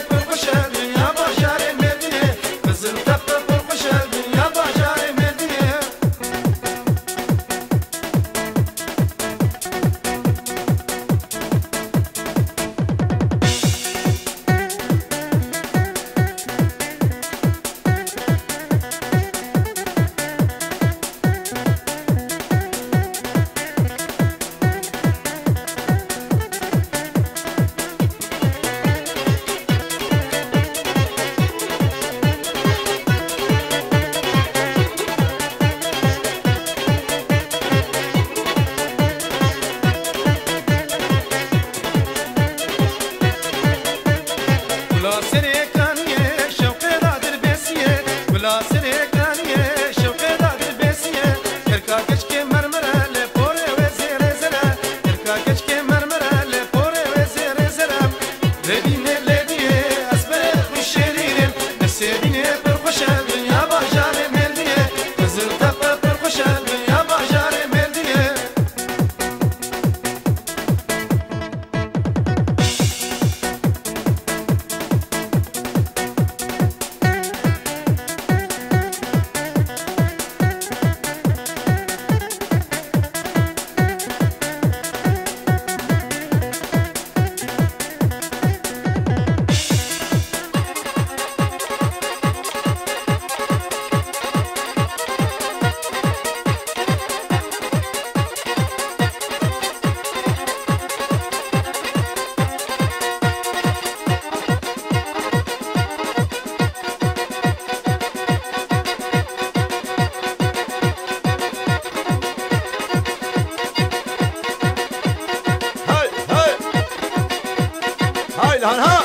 sempre puxando. on.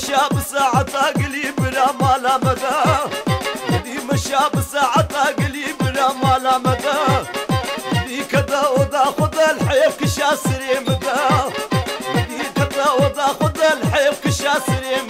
بدي مشى بساعة تاقلي بلا مالا مدى. بدي مشى بساعة تاقلي بلا مالا مدى. بدي كذا وذا خذ الحيف كشاسري مدى بدي كذا وذا خذ الحيف كشاسري مدى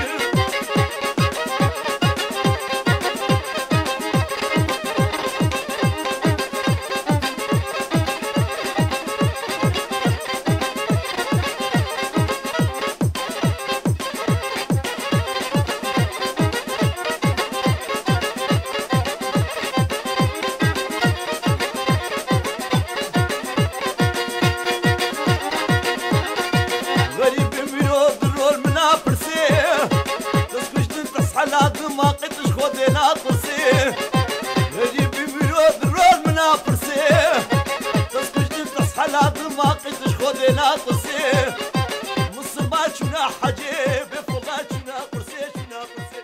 قدش خدنا طرسي غريب ميرود الرول منافرسي تسكش تصحى لازم ما قدش خدنا طرسي